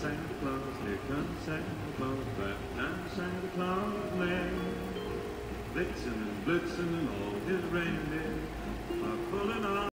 Santa Claus, here comes Santa Claus, right now Santa Claus man. Blitzen and Blitzen and all his